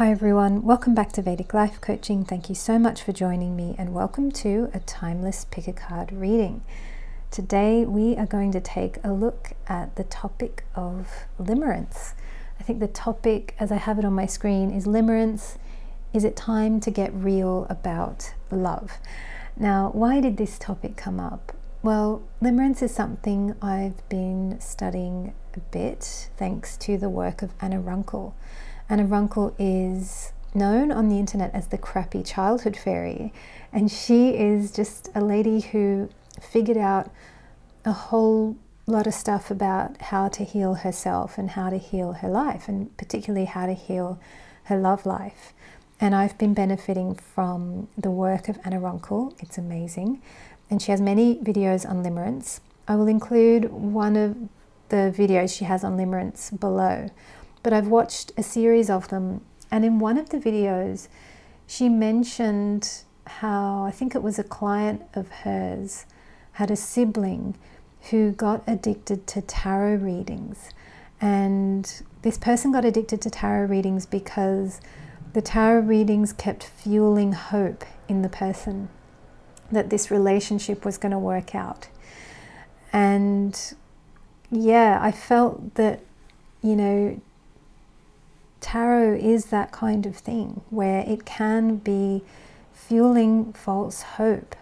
Hi everyone, welcome back to Vedic Life Coaching. Thank you so much for joining me and welcome to a timeless pick a card reading. Today we are going to take a look at the topic of limerence. I think the topic, as I have it on my screen, is limerence. Is it time to get real about love? Now, why did this topic come up? Well, limerence is something I've been studying a bit thanks to the work of Anna Runkle. Anna Runkle is known on the internet as the crappy childhood fairy, and she is just a lady who figured out a whole lot of stuff about how to heal herself and how to heal her life, and particularly how to heal her love life. And I've been benefiting from the work of Anna Runkle. It's amazing. And she has many videos on limerence. I will include one of the videos she has on limerence below but I've watched a series of them. And in one of the videos, she mentioned how I think it was a client of hers had a sibling who got addicted to tarot readings. And this person got addicted to tarot readings because the tarot readings kept fueling hope in the person that this relationship was going to work out. And yeah, I felt that, you know, tarot is that kind of thing where it can be fueling false hope.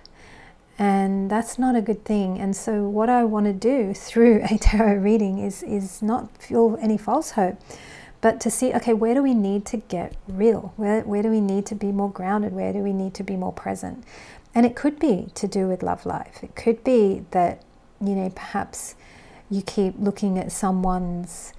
And that's not a good thing. And so, what I want to do through a tarot reading is, is not fuel any false hope, but to see okay, where do we need to get real? Where, where do we need to be more grounded? Where do we need to be more present? And it could be to do with love life. It could be that, you know, perhaps you keep looking at someone's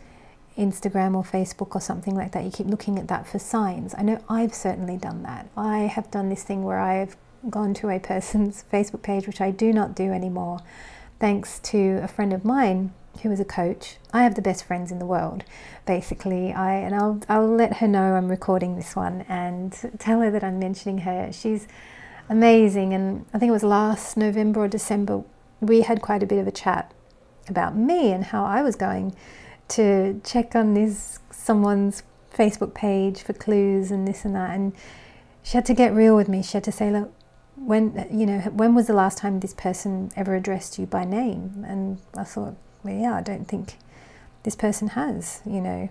Instagram or Facebook or something like that, you keep looking at that for signs. I know I've certainly done that. I have done this thing where I've gone to a person's Facebook page, which I do not do anymore, thanks to a friend of mine who is a coach. I have the best friends in the world, basically. I and I'll I'll let her know I'm recording this one and tell her that I'm mentioning her. She's amazing, and I think it was last November or December we had quite a bit of a chat about me and how I was going to check on this someone's Facebook page for clues and this and that. And she had to get real with me. She had to say, look, when you know, when was the last time this person ever addressed you by name? And I thought, well, yeah, I don't think this person has. You know,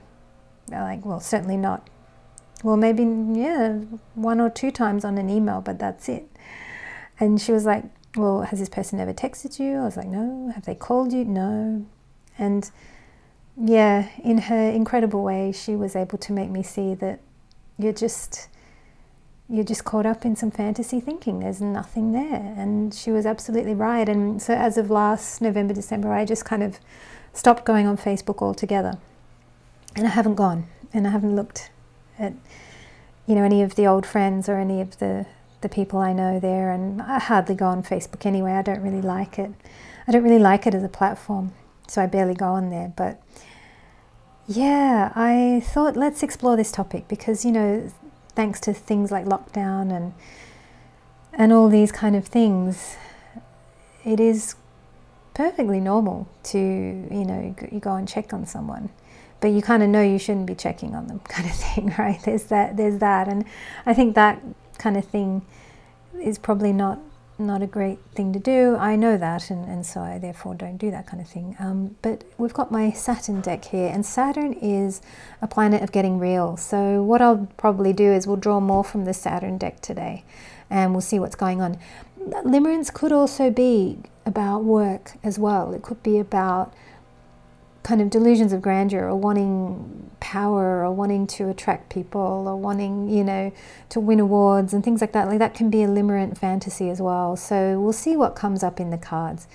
like, well, certainly not. Well, maybe yeah, one or two times on an email, but that's it. And she was like, well, has this person ever texted you? I was like, no. Have they called you? No. And yeah, in her incredible way, she was able to make me see that you're just you're just caught up in some fantasy thinking. There's nothing there, and she was absolutely right. And so, as of last November, December, I just kind of stopped going on Facebook altogether, and I haven't gone, and I haven't looked at you know any of the old friends or any of the the people I know there, and I hardly go on Facebook anyway. I don't really like it. I don't really like it as a platform, so I barely go on there, but yeah, I thought let's explore this topic because, you know, thanks to things like lockdown and and all these kind of things, it is perfectly normal to, you know, you go and check on someone, but you kind of know you shouldn't be checking on them, kind of thing, right? There's that, there's that, and I think that kind of thing is probably not not a great thing to do. I know that, and, and so I therefore don't do that kind of thing. Um, but we've got my Saturn deck here, and Saturn is a planet of getting real. So what I'll probably do is we'll draw more from the Saturn deck today, and we'll see what's going on. Limerence could also be about work as well. It could be about kind of delusions of grandeur or wanting power or wanting to attract people or wanting, you know, to win awards and things like that. Like that can be a limerent fantasy as well. So we'll see what comes up in the cards.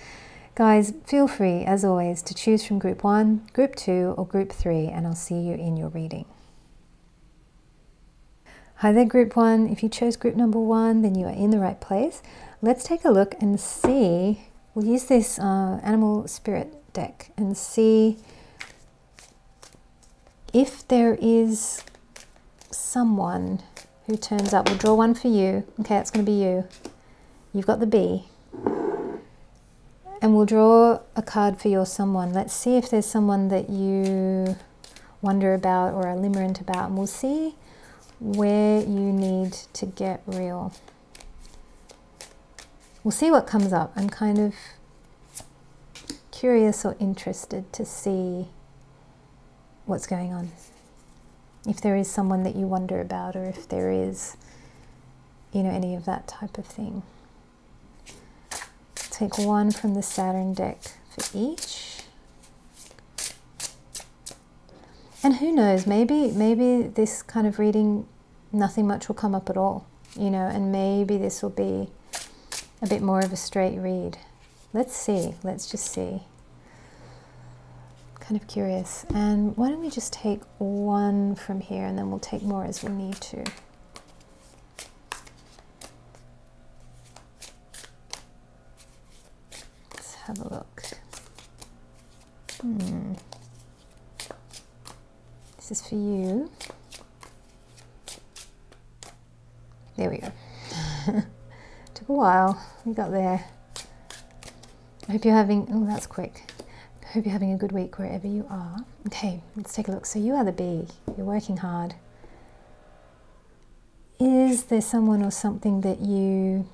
Guys, feel free, as always, to choose from group one, group two, or group three, and I'll see you in your reading. Hi there, group one. If you chose group number one, then you are in the right place. Let's take a look and see. We'll use this uh, animal spirit deck and see if there is someone who turns up. We'll draw one for you. Okay, that's going to be you. You've got the B. And we'll draw a card for your someone. Let's see if there's someone that you wonder about or are limerent about. And we'll see where you need to get real. We'll see what comes up. I'm kind of curious or interested to see what's going on. If there is someone that you wonder about, or if there is, you know, any of that type of thing. Take one from the Saturn deck for each. And who knows, maybe maybe this kind of reading nothing much will come up at all, you know, and maybe this will be a bit more of a straight read. Let's see, let's just see. Kind of curious. And why don't we just take one from here and then we'll take more as we need to. Let's have a look. Hmm. This is for you. There we go. Took a while. We got there. I hope you're having, oh, that's quick. Hope you're having a good week wherever you are. Okay, let's take a look. So you are the bee. You're working hard. Is there someone or something that you,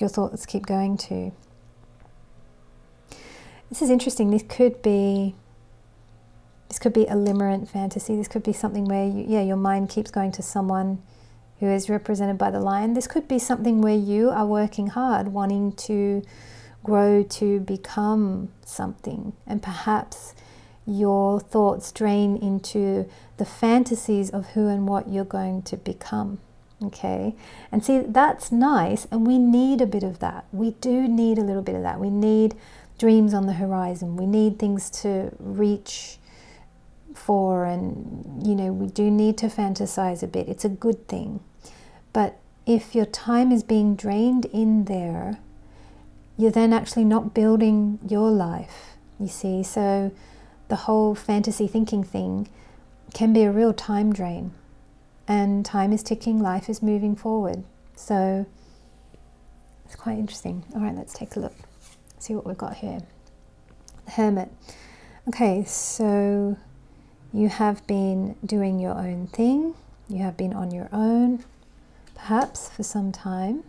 your thoughts keep going to? This is interesting. This could be this could be a limerent fantasy. This could be something where you, yeah, your mind keeps going to someone who is represented by the lion. This could be something where you are working hard, wanting to grow to become something, and perhaps your thoughts drain into the fantasies of who and what you're going to become. Okay, and see, that's nice, and we need a bit of that. We do need a little bit of that. We need dreams on the horizon, we need things to reach for and you know we do need to fantasize a bit it's a good thing but if your time is being drained in there you're then actually not building your life you see. So the whole fantasy thinking thing can be a real time drain and time is ticking life is moving forward. So it's quite interesting. All right let's take a look see what we've got here. The hermit. Okay so you have been doing your own thing, you have been on your own, perhaps for some time.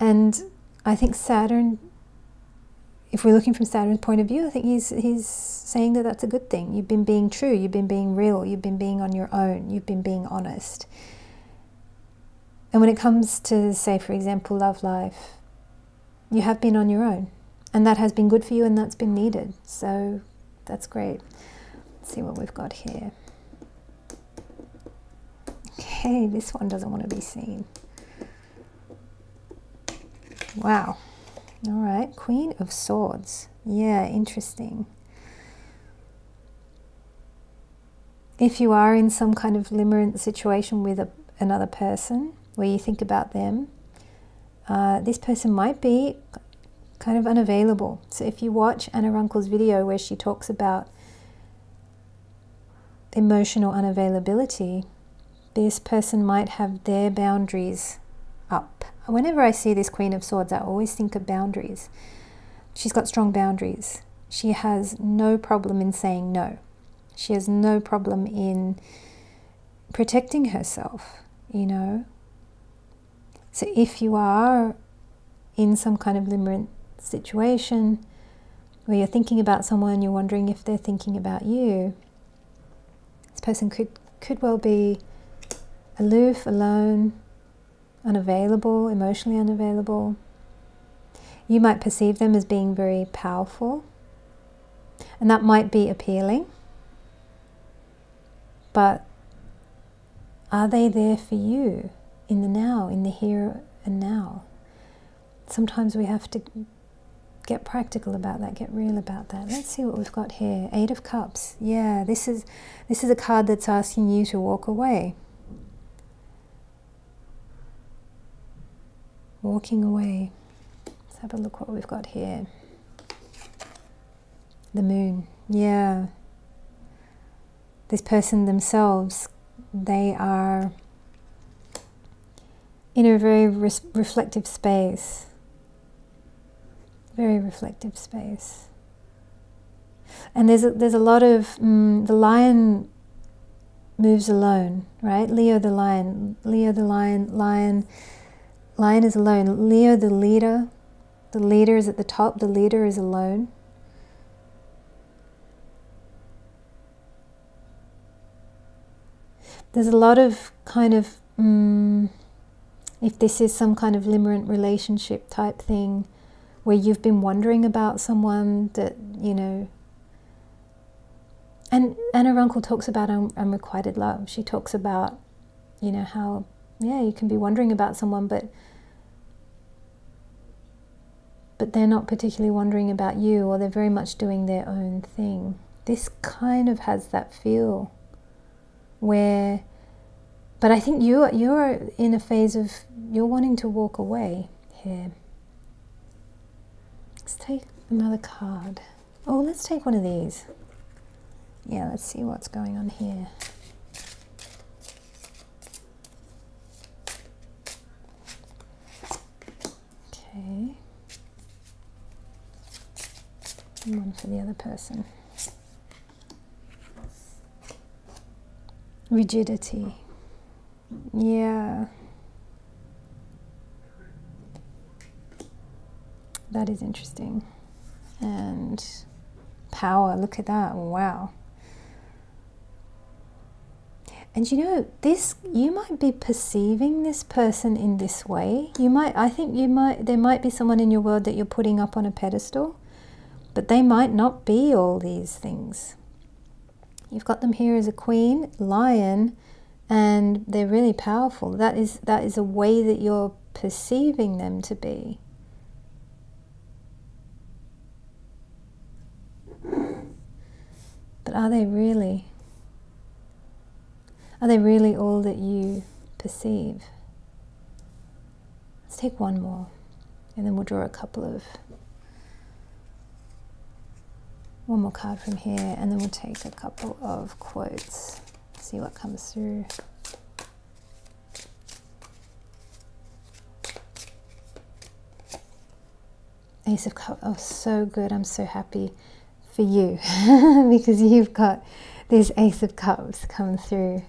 And I think Saturn, if we're looking from Saturn's point of view, I think he's, he's saying that that's a good thing. You've been being true, you've been being real, you've been being on your own, you've been being honest. And when it comes to, say, for example, love life, you have been on your own. And that has been good for you and that's been needed. So that's great. Let's see what we've got here. Okay, this one doesn't want to be seen. Wow. All right, Queen of Swords. Yeah, interesting. If you are in some kind of limerent situation with a, another person where you think about them, uh, this person might be kind of unavailable. So if you watch Anna Runkle's video where she talks about emotional unavailability, this person might have their boundaries up. Whenever I see this Queen of Swords, I always think of boundaries. She's got strong boundaries. She has no problem in saying no. She has no problem in protecting herself, you know. So if you are in some kind of limerent situation where you're thinking about someone, you're wondering if they're thinking about you. This person could, could well be aloof, alone, unavailable, emotionally unavailable. You might perceive them as being very powerful, and that might be appealing. But are they there for you in the now, in the here and now? Sometimes we have to get practical about that, get real about that. Let's see what we've got here. Eight of Cups. Yeah, this is this is a card that's asking you to walk away. Walking away. Let's have a look what we've got here. The moon. Yeah. This person themselves, they are in a very reflective space very reflective space. and there's a, there's a lot of mm, the lion moves alone, right? Leo the lion, Leo the lion, lion, lion is alone. Leo the leader, the leader is at the top. The leader is alone. There's a lot of kind of mm, if this is some kind of limerent relationship type thing where you've been wondering about someone that you know and Anna Runkle talks about un- unrequited love. She talks about, you know, how, yeah, you can be wondering about someone, but but they're not particularly wondering about you, or they're very much doing their own thing. This kind of has that feel where, but I think you you're in a phase of you're wanting to walk away here. Let's take another card. Oh, let's take one of these yeah, let's see what's going on here. Okay. And one for the other person. Rigidity. Yeah. That is interesting. And power, look at that. Wow. And you know, this you might be perceiving this person in this way. You might I think you might there might be someone in your world that you're putting up on a pedestal, but they might not be all these things. You've got them here as a queen, lion, and they're really powerful. That is that is a way that you're perceiving them to be. But are they really? Are they really all that you perceive? Let's take one more and then we'll draw a couple of. One more card from here and then we'll take a couple of quotes, see what comes through. Ace of Cups. Oh, so good. I'm so happy for you because you've got this Ace of Cups come through.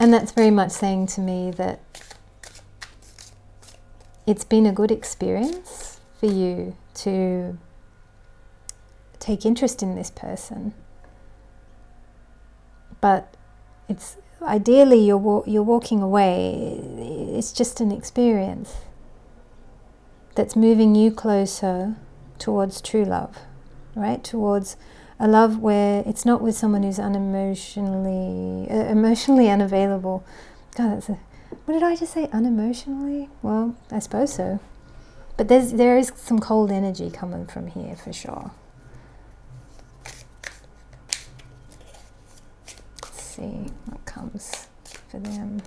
And that's very much saying to me that it's been a good experience for you to take interest in this person. But it's ideally you're you're walking away. It's just an experience that's moving you closer towards true love, right? Towards a love where it's not with someone who's unemotionally uh, emotionally unavailable. God, that's a what did I just say? Unemotionally? Well, I suppose so. But there's there is some cold energy coming from here for sure. See what comes for them.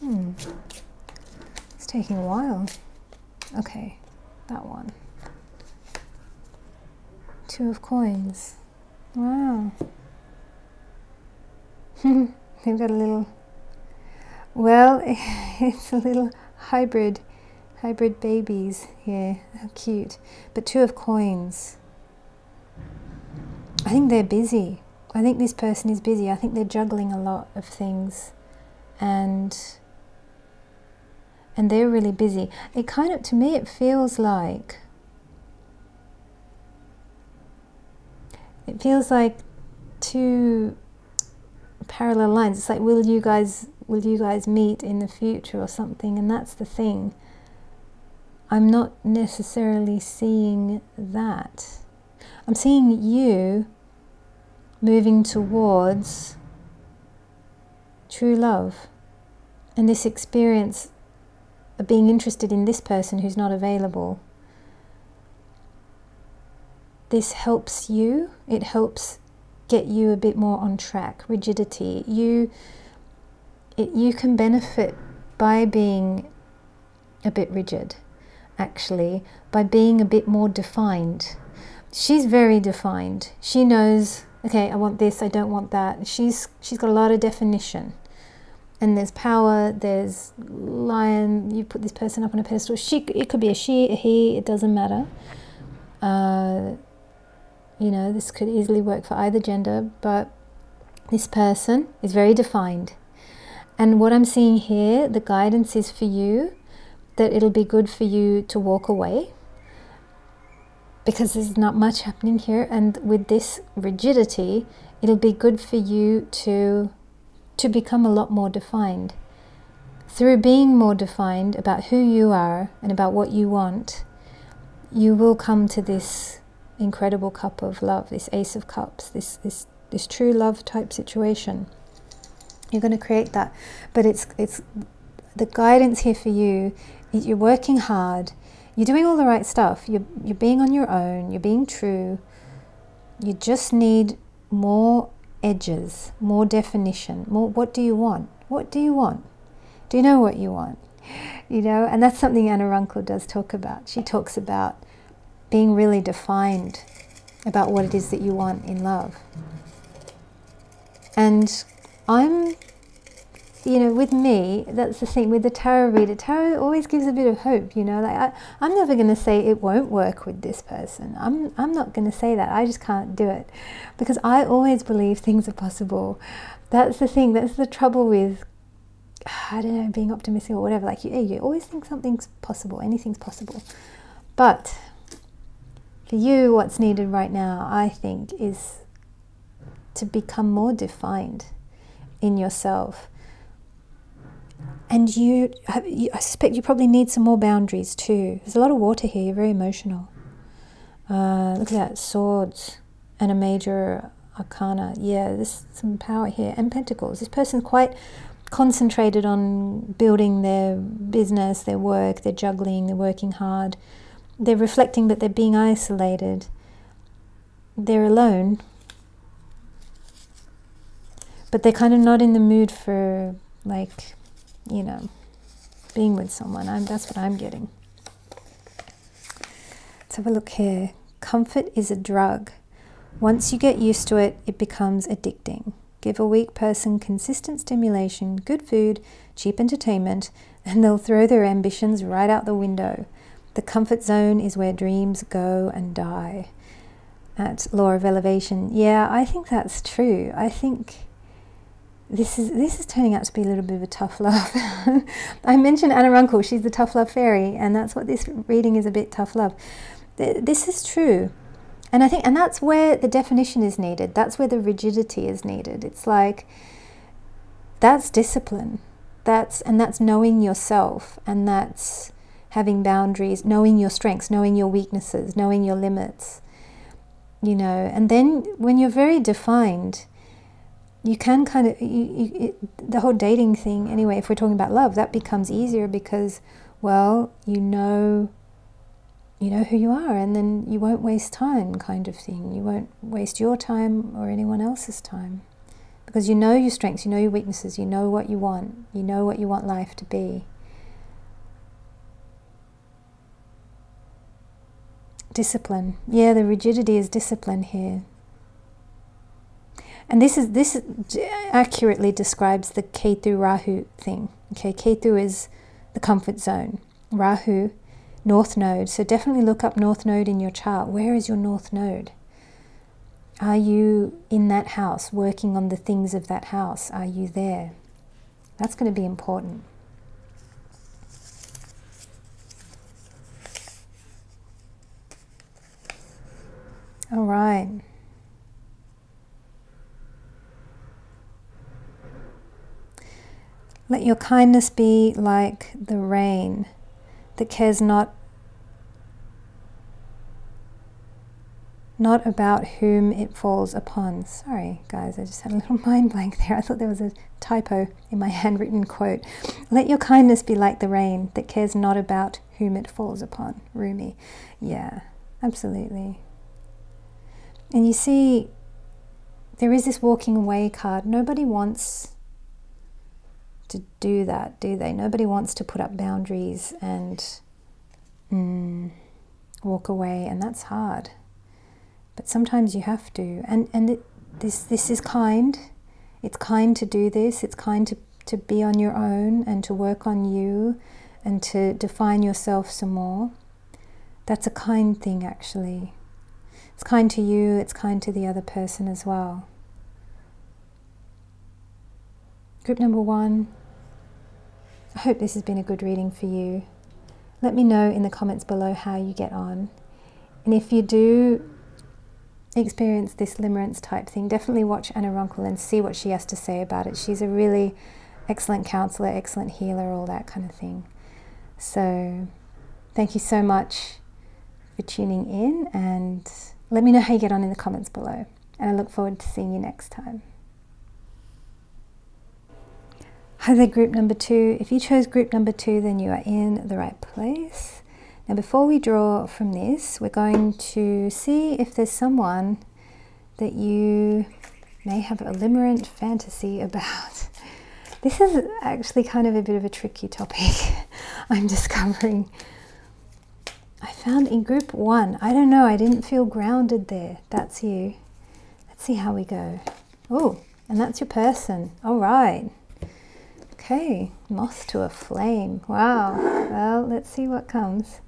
Hmm. It's taking a while. Okay, that one. Two of coins. Wow. They've got a little, well, it's a little hybrid, hybrid babies here. How cute. But two of coins. I think they're busy. I think this person is busy. I think they're juggling a lot of things. And and they're really busy. It kind of, to me, it feels like, it feels like two parallel lines. It's like, will you guys, will you guys meet in the future or something? And that's the thing. I'm not necessarily seeing that. I'm seeing you moving towards true love and this experience of being interested in this person who's not available. This helps you, it helps get you a bit more on track. Rigidity. You, it, you can benefit by being a bit rigid, actually, by being a bit more defined. She's very defined. She knows, okay, I want this, I don't want that. She's, she's got a lot of definition and there's power, there's lion, you put this person up on a pedestal. She, it could be a she, a he, it doesn't matter. Uh, you know, this could easily work for either gender, but this person is very defined. And what I'm seeing here, the guidance is for you that it'll be good for you to walk away because there's not much happening here. And with this rigidity, it'll be good for you to, to become a lot more defined. Through being more defined about who you are and about what you want, you will come to this incredible cup of love, this Ace of Cups, this, this, this true love type situation. You're going to create that. But it's, it's the guidance here for you. You're working hard. You're doing all the right stuff. You're, you're being on your own. You're being true. You just need more edges, more definition, more what do you want? What do you want? Do you know what you want? You know, and that's something Anna Runkle does talk about. She talks about being really defined about what it is that you want in love. And I'm, you know, with me, that's the thing with the tarot reader. Tarot always gives a bit of hope, you know. Like I, I'm never going to say it won't work with this person. I'm, I'm not going to say that. I just can't do it, because I always believe things are possible. That's the thing. That's the trouble with, I don't know, being optimistic or whatever. Like you, you always think something's possible. Anything's possible, but for you, what's needed right now, I think, is to become more defined in yourself. And you, I suspect you probably need some more boundaries too. There's a lot of water here, you're very emotional. Uh, look at that, swords and a major arcana. Yeah, there's some power here. And pentacles. This person's quite concentrated on building their business, their work, they're juggling, they're working hard they're reflecting that they're being isolated, they're alone, but they're kind of not in the mood for, like, you know, being with someone. I'm, that's what I'm getting. Let's have a look here. Comfort is a drug. Once you get used to it, it becomes addicting. Give a weak person consistent stimulation, good food, cheap entertainment, and they'll throw their ambitions right out the window. The comfort zone is where dreams go and die. At Law of Elevation. Yeah, I think that's true. I think this is this is turning out to be a little bit of a tough love. I mentioned Anna Runkle, she's the tough love fairy, and that's what this reading is a bit tough love. This is true. And I think and that's where the definition is needed. That's where the rigidity is needed. It's like that's discipline. That's and that's knowing yourself and that's having boundaries, knowing your strengths, knowing your weaknesses, knowing your limits, you know. And then when you're very defined, you can kind of, you, you, it, the whole dating thing, anyway, if we're talking about love, that becomes easier because, well, you know, you know who you are, and then you won't waste time, kind of thing. You won't waste your time or anyone else's time because you know your strengths, you know your weaknesses, you know what you want, you know what you want life to be. discipline. Yeah, the rigidity is discipline here. And this is this accurately describes the Ketu Rahu thing. Okay, Ketu is the comfort zone. Rahu, North Node. So definitely look up North Node in your chart. Where is your North Node? Are you in that house, working on the things of that house? Are you there? That's going to be important. All right. Let your kindness be like the rain that cares not not about whom it falls upon. Sorry, guys, I just had a little mind blank there. I thought there was a typo in my handwritten quote. Let your kindness be like the rain that cares not about whom it falls upon. Rumi. Yeah, absolutely. And you see, there is this walking away card. Nobody wants to do that, do they? Nobody wants to put up boundaries and mm, walk away, and that's hard. But sometimes you have to, and and it, this this is kind. It's kind to do this. It's kind to to be on your own and to work on you and to define yourself some more, that's a kind thing actually. It's kind to you, it's kind to the other person as well. Group number one, I hope this has been a good reading for you. Let me know in the comments below how you get on. And if you do experience this limerence type thing, definitely watch Anna Runkle and see what she has to say about it. She's a really excellent counselor, excellent healer, all that kind of thing. So, thank you so much for tuning in and let me know how you get on in the comments below. And I look forward to seeing you next time. Hi there, group number two. If you chose group number two, then you are in the right place. Now, before we draw from this, we're going to see if there's someone that you may have a limerent fantasy about. This is actually kind of a bit of a tricky topic, I'm discovering. I found in group one, I don't know, I didn't feel grounded there. That's you. Let's see how we go. Oh, and that's your person. All right. Okay, moth to a flame. Wow. Well, let's see what comes.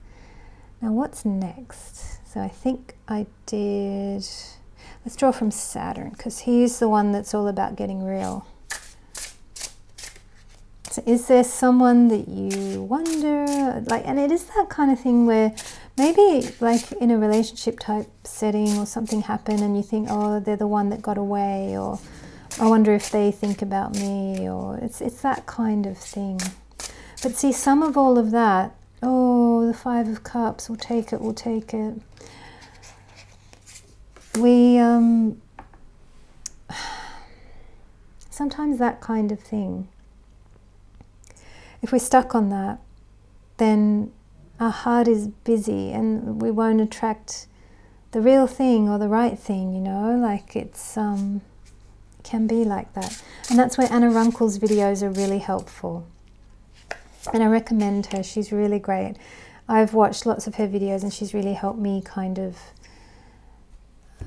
Now, what's next? So I think I did. Let's draw from Saturn because he's the one that's all about getting real. So is there someone that you wonder like and it is that kind of thing where maybe like in a relationship type setting or something happened and you think oh they're the one that got away or I wonder if they think about me or it's it's that kind of thing. But see some of all of that oh the 5 of cups we'll take it we'll take it. We um sometimes that kind of thing. If we're stuck on that, then our heart is busy and we won't attract the real thing or the right thing, you know, like it's um, can be like that. And that's where Anna Runkle's videos are really helpful. And I recommend her, she's really great. I've watched lots of her videos and she's really helped me kind of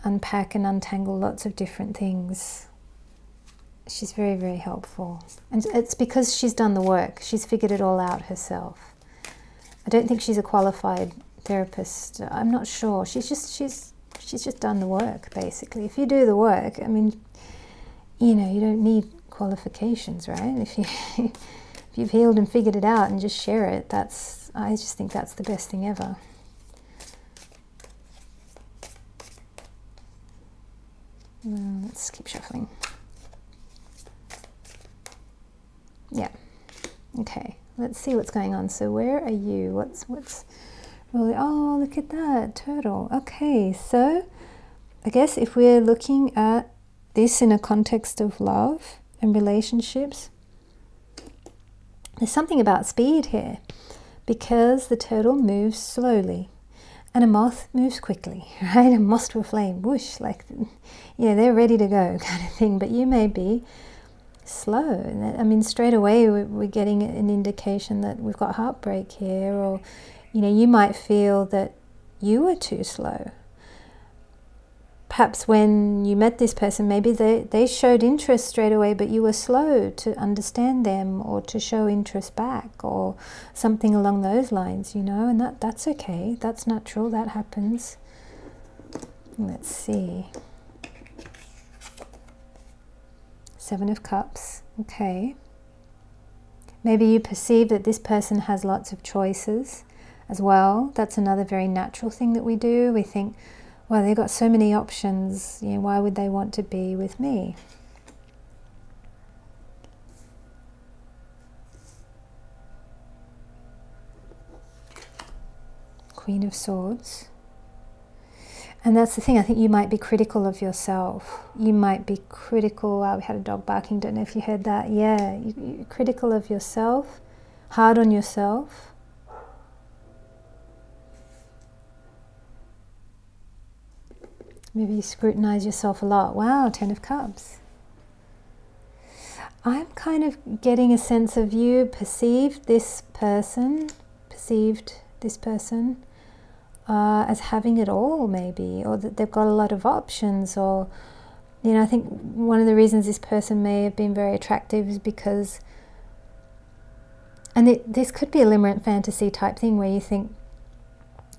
unpack and untangle lots of different things she's very, very helpful. And it's because she's done the work. She's figured it all out herself. I don't think she's a qualified therapist. I'm not sure. She's just she's she's just done the work basically. If you do the work, I mean, you know, you don't need qualifications, right? If you if you've healed and figured it out and just share it, that's I just think that's the best thing ever. let's keep shuffling. Yeah. Okay. Let's see what's going on. So where are you? What's what's really? Oh, look at that turtle. Okay. So I guess if we're looking at this in a context of love and relationships, there's something about speed here because the turtle moves slowly and a moth moves quickly, right? A moth to a flame, whoosh, like, you know, they're ready to go kind of thing. But you may be slow. I mean, straight away we're getting an indication that we've got heartbreak here, or you know, you might feel that you were too slow. Perhaps when you met this person, maybe they, they showed interest straight away, but you were slow to understand them or to show interest back or something along those lines, you know, and that, that's okay. That's natural, that happens. Let's see. Seven of Cups, okay. Maybe you perceive that this person has lots of choices as well. That's another very natural thing that we do. We think, well, they've got so many options, you know, why would they want to be with me? Queen of Swords. And that's the thing, I think you might be critical of yourself. You might be critical. Oh, we had a dog barking, don't know if you heard that. Yeah, you, critical of yourself, hard on yourself. Maybe you scrutinize yourself a lot. Wow, Ten of Cups. I'm kind of getting a sense of you perceived this person, perceived this person uh, as having it all, maybe, or that they've got a lot of options, or you know, I think one of the reasons this person may have been very attractive is because and it, this could be a limerent fantasy type thing where you think,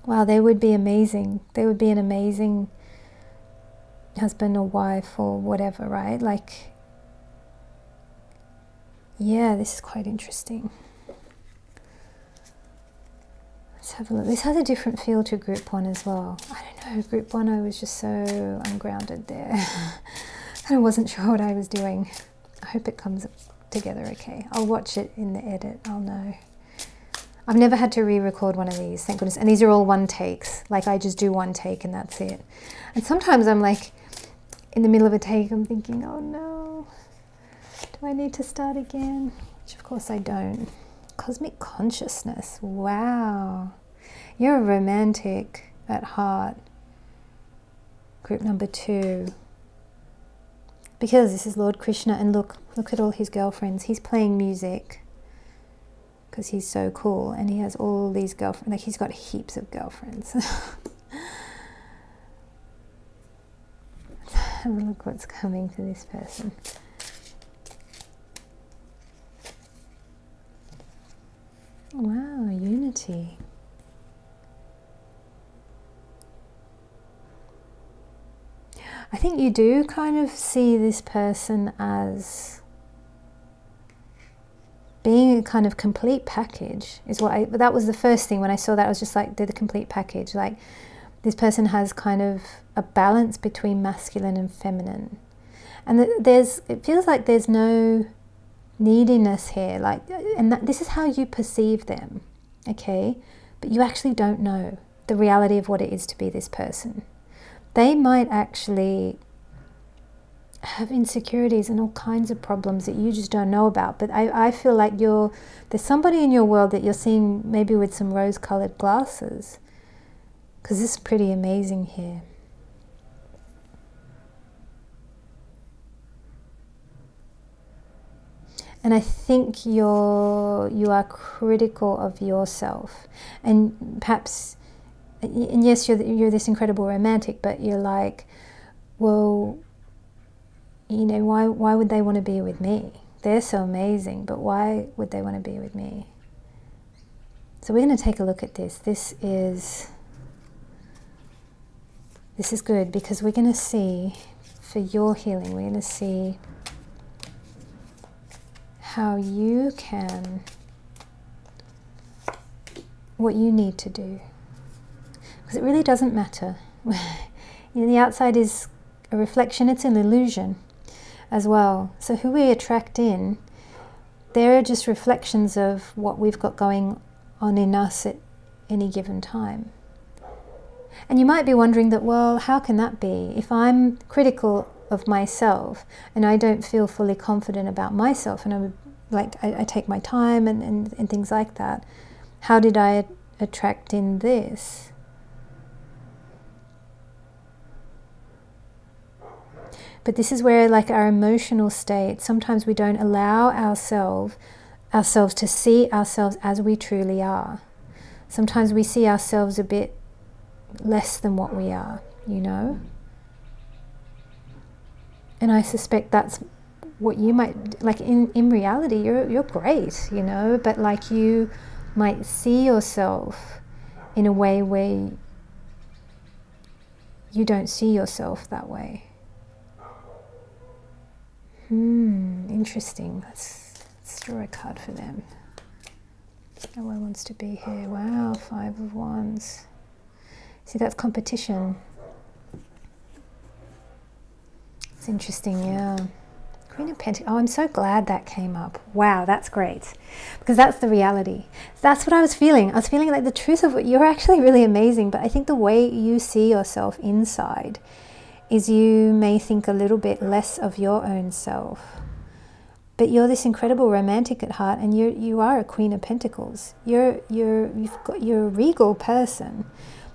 wow, they would be amazing. They would be an amazing husband or wife or whatever, right? Like, yeah, this is quite interesting. Let's have a look. This has a different feel to group one as well. I don't know, group one I was just so ungrounded there. and I wasn't sure what I was doing. I hope it comes together okay. I'll watch it in the edit, I'll know. I've never had to re-record one of these, thank goodness. And these are all one takes. Like I just do one take and that's it. And sometimes I'm like, in the middle of a take, I'm thinking, oh no, do I need to start again? Which of course I don't. Cosmic consciousness, wow. You're a romantic at heart. Group number two. Because this is Lord Krishna and look, look at all his girlfriends. He's playing music because he's so cool and he has all these girlfriends. Like he's got heaps of girlfriends. have a look what's coming for this person. Wow, unity. I think you do kind of see this person as being a kind of complete package is what I that was the first thing when I saw that I was just like they're the complete package like this person has kind of a balance between masculine and feminine and there's it feels like there's no neediness here like and that, this is how you perceive them okay but you actually don't know the reality of what it is to be this person they might actually have insecurities and all kinds of problems that you just don't know about. But I, I feel like you're there's somebody in your world that you're seeing maybe with some rose colored glasses. Because this is pretty amazing here. And I think you're you are critical of yourself, and perhaps, and yes, you're you're this incredible romantic, but you're like, well, you know, why, why would they want to be with me? They're so amazing, but why would they want to be with me? So we're going to take a look at this. This is this is good because we're going to see for your healing, we're going to see how you can what you need to do. Because it really doesn't matter. you know, the outside is a reflection, it's an illusion as well. So who we attract in, they're just reflections of what we've got going on in us at any given time. And you might be wondering that, well, how can that be? If I'm critical of myself and I don't feel fully confident about myself and I'm like, I, I take my time and, and, and things like that, how did I attract in this? But this is where like our emotional state, sometimes we don't allow ourselves ourselves to see ourselves as we truly are. Sometimes we see ourselves a bit less than what we are, you know? And I suspect that's what you might like in, in reality you're you're great, you know, but like you might see yourself in a way where you don't see yourself that way. Hmm, interesting. Let's, let's draw a card for them. No one wants to be here. Wow, five of wands. See, that's competition. It's interesting, yeah. Queen of Pentacles. Oh, I'm so glad that came up. Wow, that's great. Because that's the reality. That's what I was feeling. I was feeling like the truth of what you're actually really amazing, but I think the way you see yourself inside is you may think a little bit less of your own self. But you're this incredible romantic at heart, and you you are a Queen of Pentacles. You're you're you've got you're a regal person.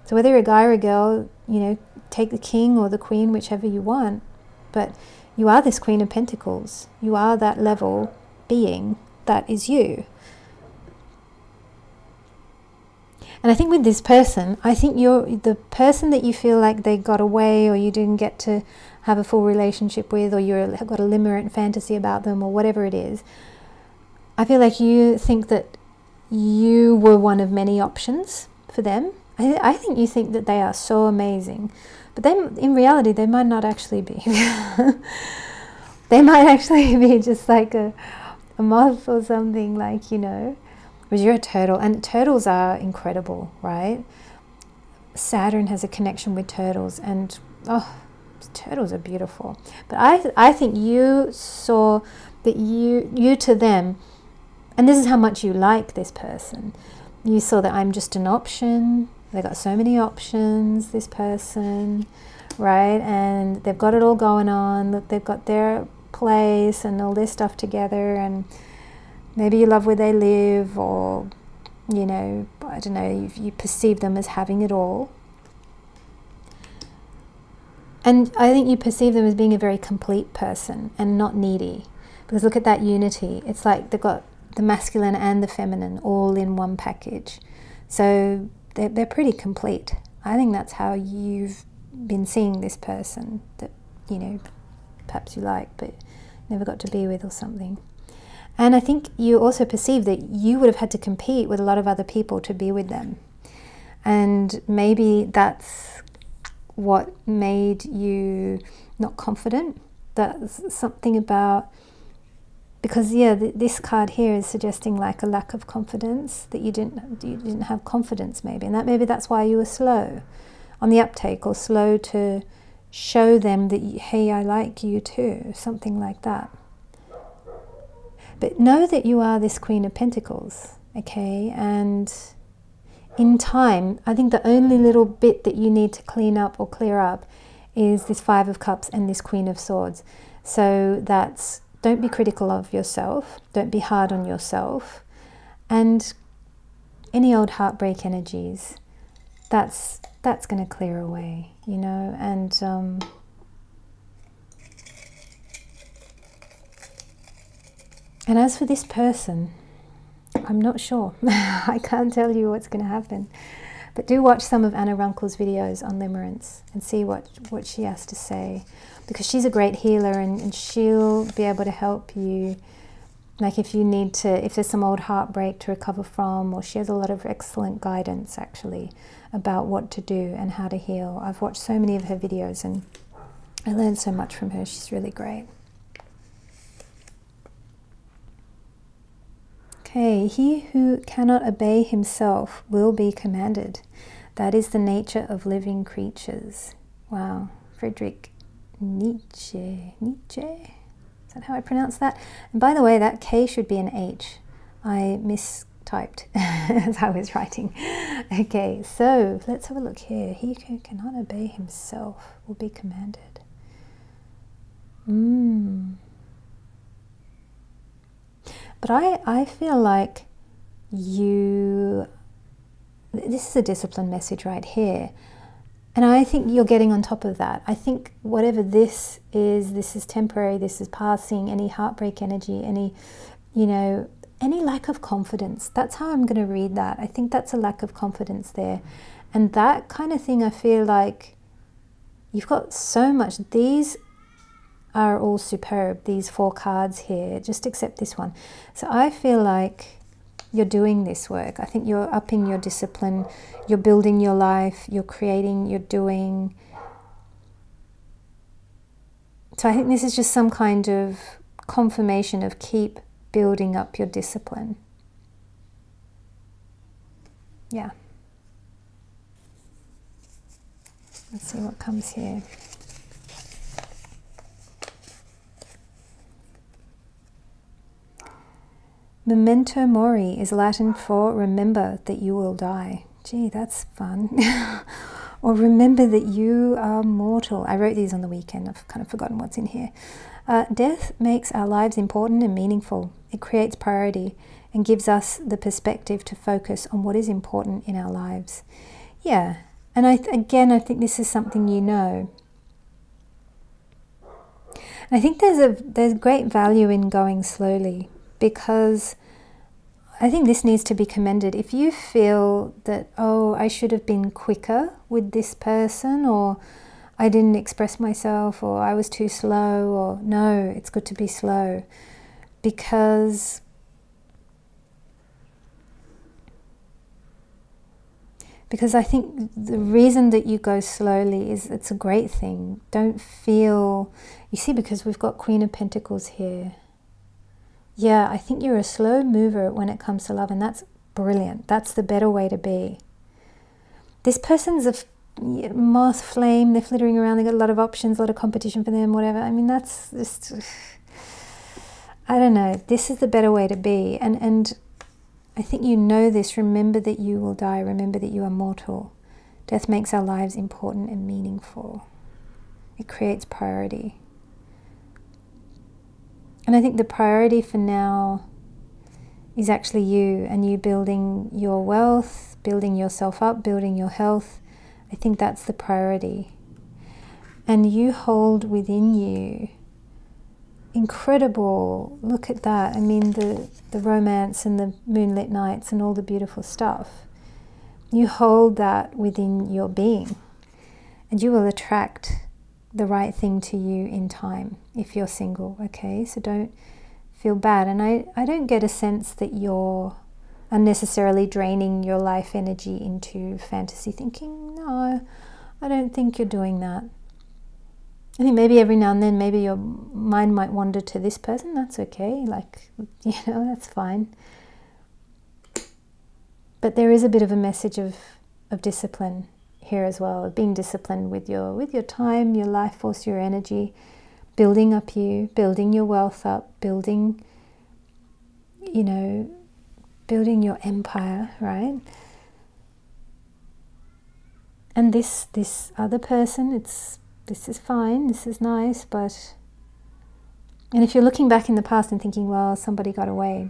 So whether you're a guy or a girl, you know, take the king or the queen, whichever you want. But you are this Queen of Pentacles. You are that level being that is you. And I think with this person, I think you're the person that you feel like they got away or you didn't get to have a full relationship with or you've got a limerent fantasy about them or whatever it is. I feel like you think that you were one of many options for them. I, I think you think that they are so amazing, but then in reality, they might not actually be. they might actually be just like a, a moth or something, like, you know, because you're a turtle, and turtles are incredible, right? Saturn has a connection with turtles, and oh, turtles are beautiful. But I, I think you saw that you, you to them, and this is how much you like this person. You saw that I'm just an option. They got so many options. This person, right? And they've got it all going on. Look, they've got their place and all their stuff together, and maybe you love where they live, or you know, I don't know. You, you perceive them as having it all and I think you perceive them as being a very complete person and not needy. Because look at that unity. It's like they've got the masculine and the feminine all in one package. So they're, they're pretty complete. I think that's how you've been seeing this person that, you know, perhaps you like but never got to be with or something. And I think you also perceive that you would have had to compete with a lot of other people to be with them. And maybe that's what made you not confident. That's something about because yeah, th this card here is suggesting like a lack of confidence that you didn't you didn't have confidence maybe, and that maybe that's why you were slow on the uptake or slow to show them that hey, I like you too, something like that. But know that you are this Queen of Pentacles, okay, and in time, I think the only little bit that you need to clean up or clear up is this Five of Cups and this Queen of Swords. So that's don't be critical of yourself, don't be hard on yourself, and any old heartbreak energies, that's that's going to clear away, you know, and um, and as for this person, I'm not sure. I can't tell you what's going to happen. But do watch some of Anna Runkle's videos on limerence and see what, what she has to say. Because she's a great healer and, and she'll be able to help you. Like if you need to, if there's some old heartbreak to recover from, or she has a lot of excellent guidance actually about what to do and how to heal. I've watched so many of her videos and I learned so much from her. She's really great. Okay, he who cannot obey himself will be commanded. That is the nature of living creatures. Wow, Friedrich Nietzsche. Nietzsche? Is that how I pronounce that? And by the way, that K should be an H. I mistyped as I was writing. Okay, so let's have a look here. He who cannot obey himself will be commanded. Mmm. But I, I feel like you, this is a discipline message right here. And I think you're getting on top of that. I think whatever this is, this is temporary, this is passing, any heartbreak energy, any, you know, any lack of confidence. That's how I'm going to read that. I think that's a lack of confidence there. And that kind of thing, I feel like you've got so much. These are all superb, these four cards here, just accept this one. So I feel like you're doing this work. I think you're upping your discipline, you're building your life, you're creating, you're doing. So I think this is just some kind of confirmation of keep building up your discipline. Yeah. Let's see what comes here. Memento mori is Latin for remember that you will die. Gee, that's fun. or remember that you are mortal. I wrote these on the weekend. I've kind of forgotten what's in here. Uh, death makes our lives important and meaningful. It creates priority and gives us the perspective to focus on what is important in our lives. Yeah, and I again, I think this is something you know. I think there's a there's great value in going slowly because I think this needs to be commended. If you feel that, oh, I should have been quicker with this person, or I didn't express myself, or I was too slow, or no, it's good to be slow because because I think the reason that you go slowly is it's a great thing. Don't feel, you see, because we've got Queen of Pentacles here. Yeah, I think you're a slow mover when it comes to love, and that's brilliant. That's the better way to be. This person's a moth flame, they're flittering around, they've got a lot of options, a lot of competition for them, whatever. I mean, that's just, I don't know. This is the better way to be. And, and I think you know this. Remember that you will die. Remember that you are mortal. Death makes our lives important and meaningful. It creates priority. And I think the priority for now is actually you and you building your wealth, building yourself up, building your health. I think that's the priority. And you hold within you incredible. Look at that. I mean, the, the romance and the moonlit nights and all the beautiful stuff. You hold that within your being, and you will attract the right thing to you in time if you're single, okay? So don't feel bad. And I, I don't get a sense that you're unnecessarily draining your life energy into fantasy thinking. No, I don't think you're doing that. I think maybe every now and then, maybe your mind might wander to this person. That's okay. Like, you know, that's fine. But there is a bit of a message of, of discipline here as well, being disciplined with your with your time, your life force, your energy, building up you, building your wealth up, building, you know, building your empire, right? And this this other person, it's this is fine, this is nice, but. And if you're looking back in the past and thinking, well, somebody got away,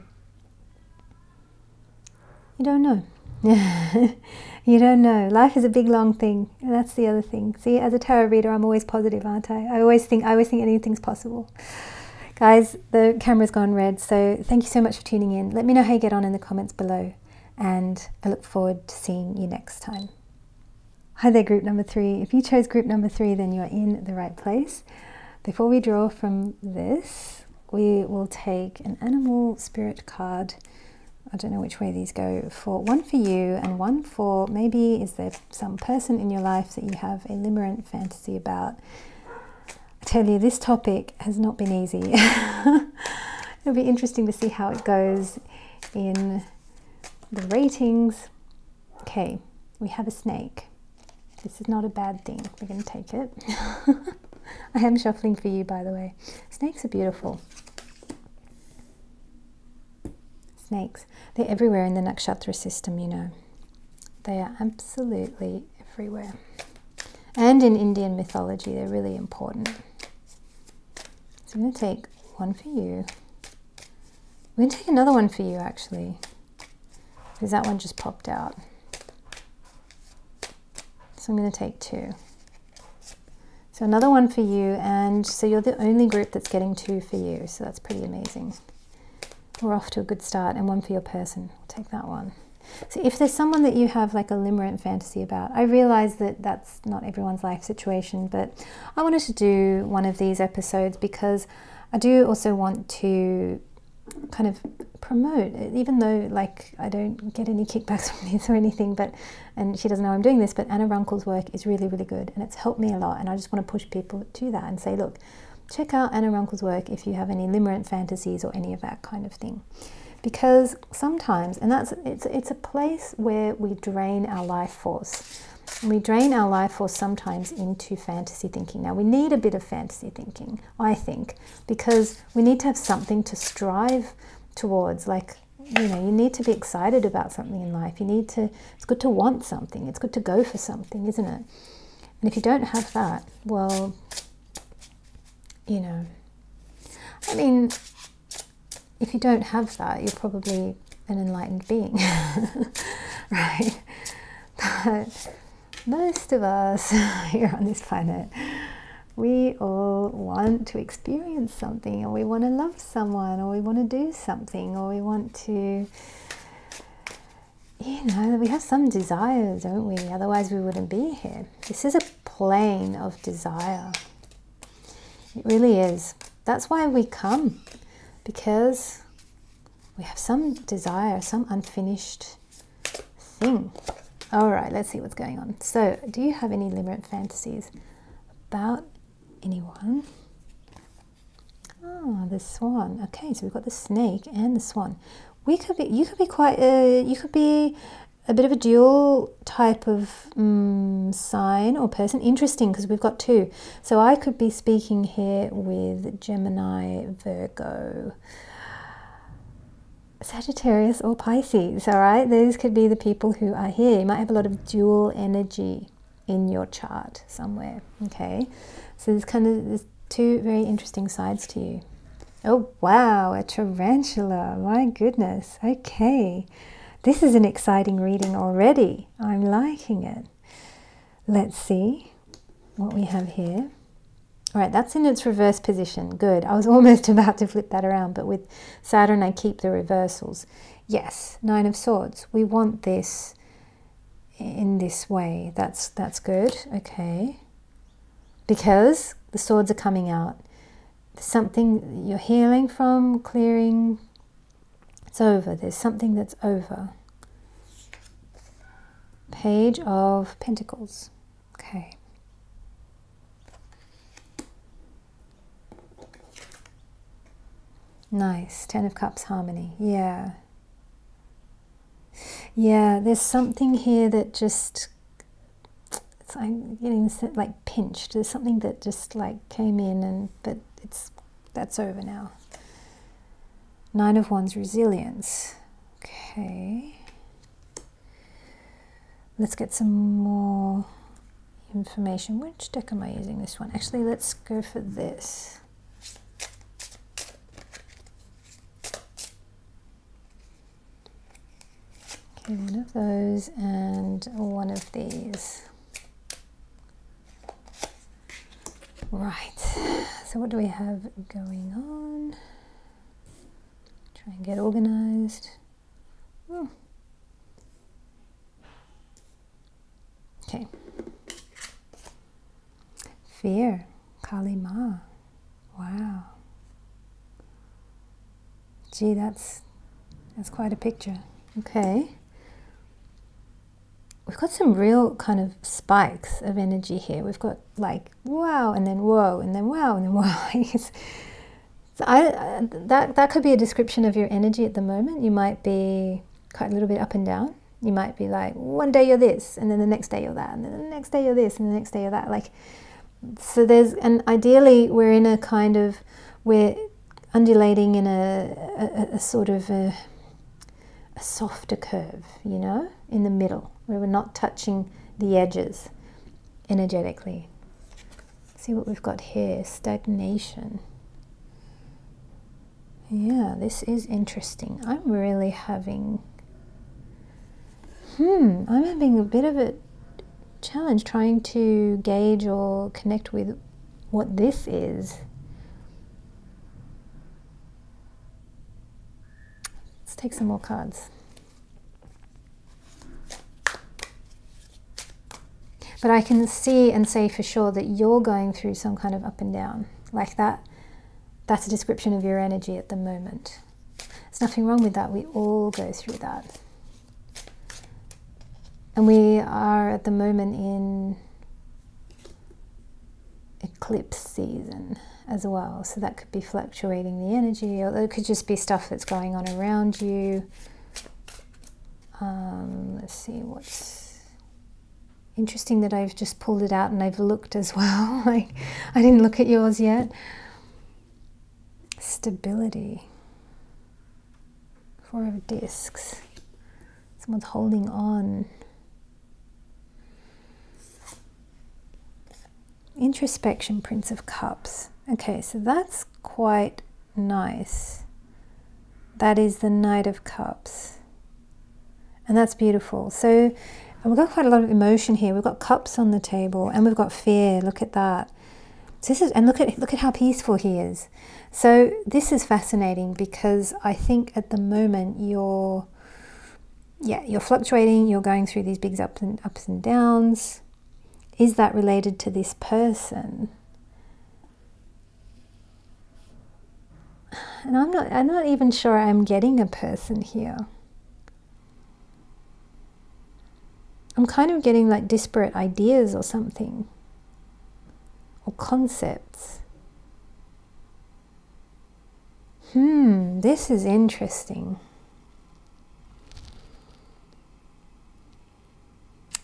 you don't know. you don't know. Life is a big long thing. And that's the other thing. See, as a tarot reader, I'm always positive, aren't I? I always think I always think anything's possible. Guys, the camera's gone red, so thank you so much for tuning in. Let me know how you get on in the comments below, and I look forward to seeing you next time. Hi there, group number three. If you chose group number three, then you're in the right place. Before we draw from this, we will take an animal spirit card. I don't know which way these go for one for you and one for maybe is there some person in your life that you have a limerent fantasy about. I tell you, this topic has not been easy. It'll be interesting to see how it goes in the ratings. Okay, we have a snake. This is not a bad thing. We're going to take it. I am shuffling for you, by the way. Snakes are beautiful. Snakes. They're everywhere in the nakshatra system, you know. They are absolutely everywhere. And in Indian mythology, they're really important. So I'm going to take one for you. We're going to take another one for you, actually. Because that one just popped out. So I'm going to take two. So another one for you, and so you're the only group that's getting two for you, so that's pretty amazing. We're off to a good start, and one for your person. take that one. So if there's someone that you have like a limerent fantasy about, I realize that that's not everyone's life situation, but I wanted to do one of these episodes because I do also want to kind of promote, even though like I don't get any kickbacks from this or anything, but and she doesn't know I'm doing this, but Anna Runkle's work is really, really good and it's helped me a lot. And I just want to push people to that and say, look, check out Anna Runkle's work if you have any limerent fantasies or any of that kind of thing. Because sometimes, and that's it's it's a place where we drain our life force. We drain our life force sometimes into fantasy thinking. Now, we need a bit of fantasy thinking, I think, because we need to have something to strive towards. Like, you know, you need to be excited about something in life. You need to, it's good to want something. It's good to go for something, isn't it? And if you don't have that, well, you know, I mean, if you don't have that, you're probably an enlightened being, right? But most of us here on this planet, we all want to experience something, or we want to love someone, or we want to do something, or we want to, you know, we have some desires, don't we? Otherwise, we wouldn't be here. This is a plane of desire. It really is. That's why we come, because we have some desire, some unfinished thing All right, let's see what's going on. So, do you have any limerent fantasies about anyone? Oh, the swan. Okay, so we've got the snake and the swan. We could be. You could be quite. Uh, you could be a bit of a dual type of um, sign or person. Interesting because we've got two. So I could be speaking here with Gemini, Virgo, Sagittarius, or Pisces. All right, those could be the people who are here. You might have a lot of dual energy in your chart somewhere. Okay, so there's kind of there's two very interesting sides to you. Oh wow, a tarantula! My goodness. Okay. This is an exciting reading already. I'm liking it. Let's see what we have here. All right, that's in its reverse position. Good. I was almost about to flip that around, but with Saturn, I keep the reversals. Yes, Nine of Swords. We want this in this way. That's that's good. Okay. Because the swords are coming out. Something you're healing from, clearing, it's over. There's something that's over. Page of Pentacles. Okay. Nice. Ten of Cups harmony. Yeah. Yeah, there's something here that just like getting like pinched. There's something that just like came in and but it's that's over now. Nine of Wands resilience. Okay. Let's get some more information. Which deck am I using this one? Actually, let's go for this. Okay, one of those and one of these. Right, so what do we have going on? Try and get organized. Oh. Okay. Fear, Kali Ma. Wow. Gee, that's that's quite a picture. Okay. We've got some real kind of spikes of energy here. We've got like wow, and then whoa, and then wow, and then wow. So I, uh, that, that could be a description of your energy at the moment. You might be quite a little bit up and down. You might be like, one day you're this, and then the next day you're that, and then the next day you're this, and the next day you're that. Like, so there's, and ideally we're in a kind of, we're undulating in a, a, a sort of a, a softer curve, you know, in the middle, where we're not touching the edges energetically. See what we've got here stagnation. Yeah, this is interesting. I'm really having, hmm, I'm having a bit of a challenge trying to gauge or connect with what this is. Let's take some more cards. But I can see and say for sure that you're going through some kind of up and down like that that's a description of your energy at the moment. There's nothing wrong with that. We all go through that. And we are at the moment in eclipse season as well. So that could be fluctuating the energy, or it could just be stuff that's going on around you. Um, let's see what's interesting that I've just pulled it out and I've looked as well. like I didn't look at yours yet stability. Four of discs. Someone's holding on. Introspection, Prince of Cups. Okay, so that's quite nice. That is the Knight of Cups. And that's beautiful. So we've got quite a lot of emotion here. We've got cups on the table and we've got fear. Look at that. So this is, and look at look at how peaceful he is. So this is fascinating because I think at the moment you're, yeah, you're fluctuating. You're going through these big ups and ups and downs. Is that related to this person? And I'm not. I'm not even sure I'm getting a person here. I'm kind of getting like disparate ideas or something, or concepts. Hmm, this is interesting.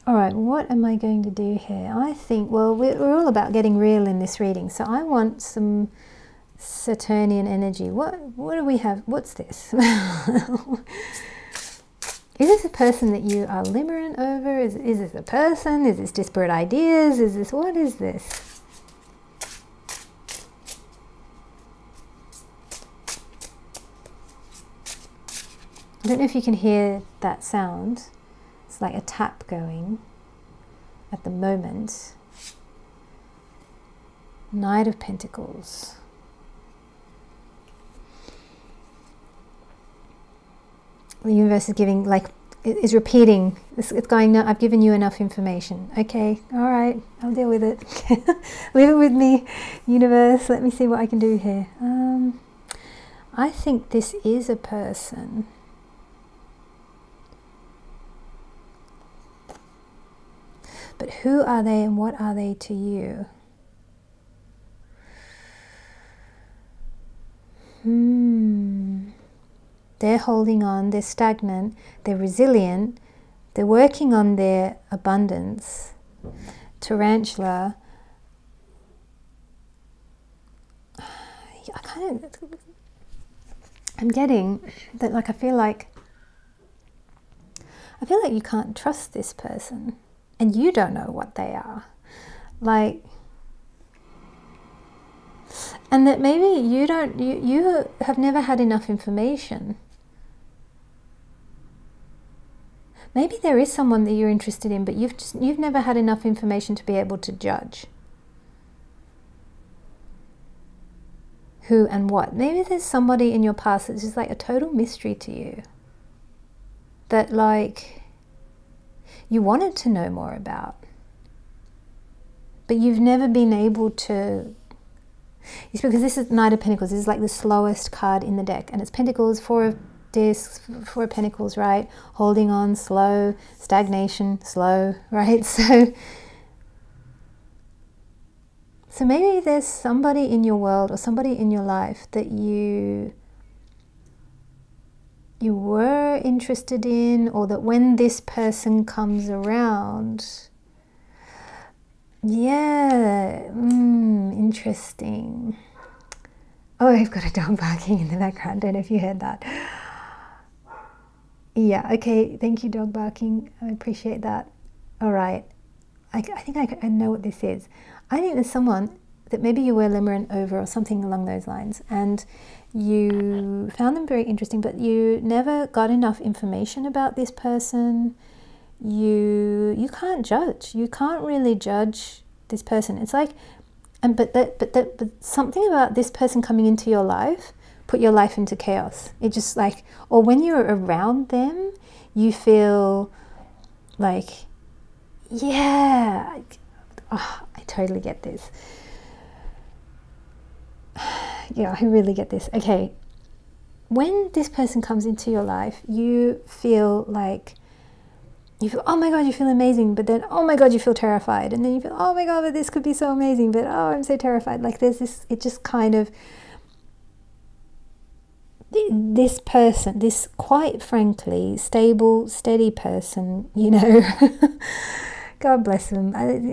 All right, what am I going to do here? I think, well, we're, all about getting real in this reading, so I want some Saturnian energy. What, what do we have? What's this? is this a person that you are limerent over? Is, is this a person? Is this disparate ideas? Is this, what is this? I don't know if you can hear that sound. It's like a tap going at the moment. Knight of Pentacles. The universe is giving, like, is repeating. It's, it's going, no, I've given you enough information. Okay, all right, I'll deal with it. Leave it with me, universe. Let me see what I can do here. Um, I think this is a person But who are they and what are they to you? Hmm. They're holding on, they're stagnant, they're resilient, they're working on their abundance. Tarantula. I kind of. I'm getting that, like, I feel like. I feel like you can't trust this person and you don't know what they are. Like, and that maybe you don't, you, you have never had enough information. Maybe there is someone that you're interested in, but you've just, you've never had enough information to be able to judge. Who and what. Maybe there's somebody in your past that's just like a total mystery to you. That like you wanted to know more about. But you've never been able to. It's because this is Knight of Pentacles. This is like the slowest card in the deck. And it's Pentacles, Four of Discs, Four of Pentacles, right? Holding on, slow, stagnation, slow, right? So. So maybe there's somebody in your world or somebody in your life that you you were interested in, or that when this person comes around, yeah, mm, interesting. Oh, I've got a dog barking in the background. Don't know if you heard that. Yeah, okay. Thank you, dog barking. I appreciate that. All right. I, I think I, I know what this is. I think there's someone that maybe you were limerent over or something along those lines. And you found them very interesting, but you never got enough information about this person. You you can't judge. You can't really judge this person. It's like, and but that but that but something about this person coming into your life put your life into chaos. It just like, or when you're around them, you feel like, yeah, oh, I totally get this yeah, I really get this. Okay, when this person comes into your life, you feel like you feel, oh my god, you feel amazing, but then, oh my god, you feel terrified, and then you feel, oh my god, but this could be so amazing, but oh, I'm so terrified. Like there's this, it just kind of this person, this quite frankly stable, steady person, you know. God bless them.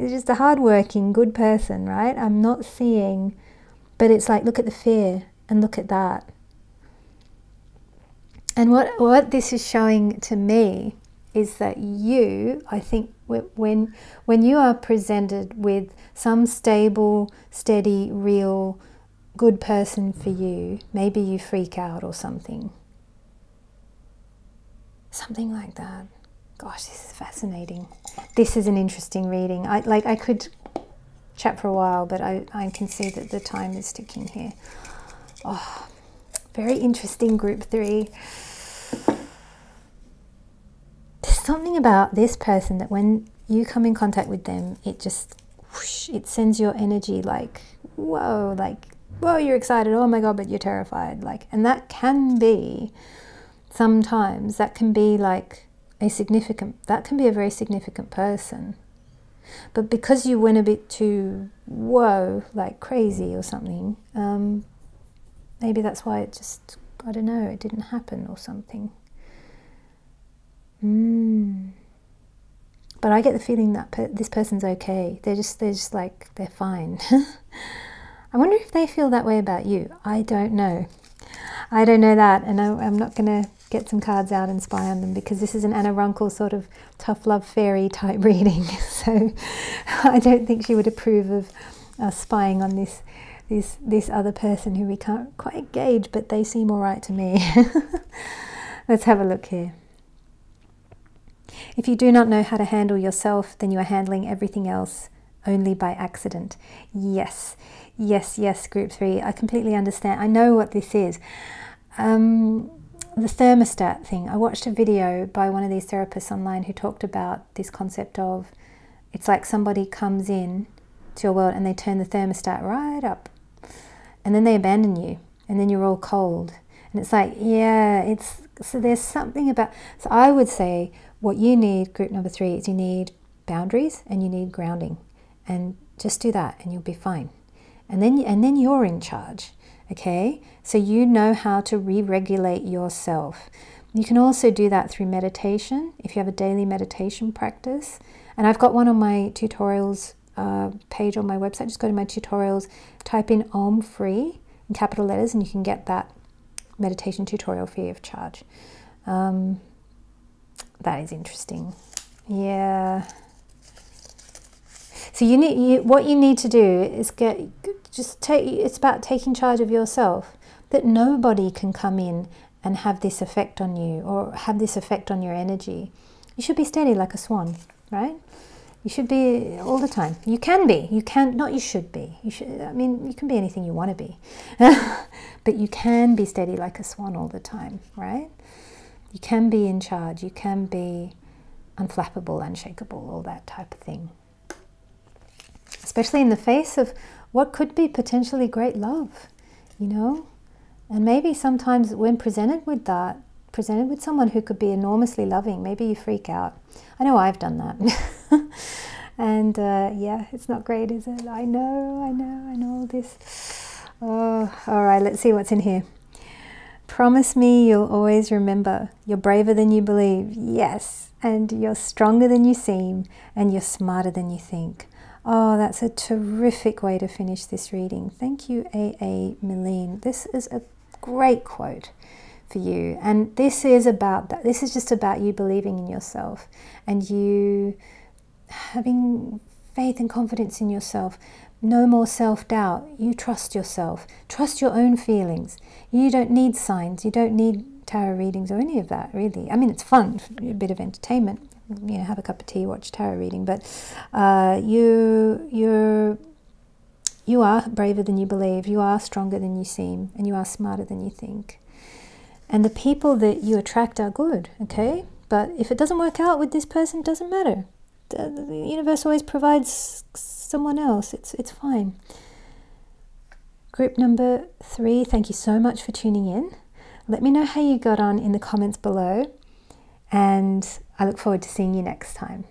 Just a hardworking, good person, right? I'm not seeing but it's like, look at the fear and look at that. And what, what this is showing to me is that you, I think, when, when you are presented with some stable, steady, real, good person for you, maybe you freak out or something. Something like that. Gosh, this is fascinating. This is an interesting reading. I like I could chat for a while, but I, I can see that the time is ticking here. Oh, very interesting group three. There's something about this person that when you come in contact with them, it just, whoosh, it sends your energy like, whoa, like, whoa, you're excited. Oh my God, but you're terrified. Like, and that can be, sometimes that can be like a significant, that can be a very significant person. But because you went a bit too, whoa, like crazy or something, um, maybe that's why it just, I don't know, it didn't happen or something. Mm. But I get the feeling that per this person's okay. They're just, they're just like, they're fine. I wonder if they feel that way about you. I don't know. I don't know that, and I, I'm not going to get some cards out and spy on them because this is an Anna Runkle sort of tough love fairy type reading. So I don't think she would approve of uh, spying on this this this other person who we can't quite gauge, but they seem all right to me. Let's have a look here. If you do not know how to handle yourself, then you are handling everything else only by accident. Yes, yes, yes, group three. I completely understand. I know what this is. Um, the thermostat thing. I watched a video by one of these therapists online who talked about this concept of it's like somebody comes in to your world and they turn the thermostat right up and then they abandon you and then you're all cold. And it's like, yeah, it's so there's something about so I would say what you need, group number three, is you need boundaries and you need grounding. And just do that and you'll be fine. And then and then you're in charge. Okay, so you know how to re regulate yourself. You can also do that through meditation if you have a daily meditation practice. And I've got one on my tutorials uh, page on my website. Just go to my tutorials, type in Om free in capital letters, and you can get that meditation tutorial free of charge. Um, that is interesting. Yeah. So you need you, what you need to do is get just take it's about taking charge of yourself that nobody can come in and have this effect on you or have this effect on your energy. You should be steady like a swan right? You should be all the time. You can be you can not you should be. You should i mean you can be anything you want to be. But you can be steady like a swan all the time right? You can be in charge you can be unflappable unshakable all that type of thing especially in the face of what could be potentially great love, you know? And maybe sometimes when presented with that, presented with someone who could be enormously loving, maybe you freak out. I know I've done that. and uh, yeah, it's not great, is it? I know, I know, I know all this. Oh, all right, let's see what's in here. Promise me you'll always remember you're braver than you believe. Yes. And you're stronger than you seem, and you're smarter than you think. Oh, that's a terrific way to finish this reading. Thank you, A.A. Milne. This is a great quote for you. And this is about that. This is just about you believing in yourself and you having faith and confidence in yourself. No more self doubt. You trust yourself. Trust your own feelings. You don't need signs. You don't need tarot readings or any of that, really. I mean, it's fun, a bit of entertainment you know, have a cup of tea, watch tarot reading. But uh, you, you're, you are braver than you believe. You are stronger than you seem, and you are smarter than you think. And the people that you attract are good, okay? But if it doesn't work out with this person, it doesn't matter. The, the universe always provides someone else. It's it's fine. Group number three, thank you so much for tuning in. Let me know how you got on in the comments below. And I look forward to seeing you next time.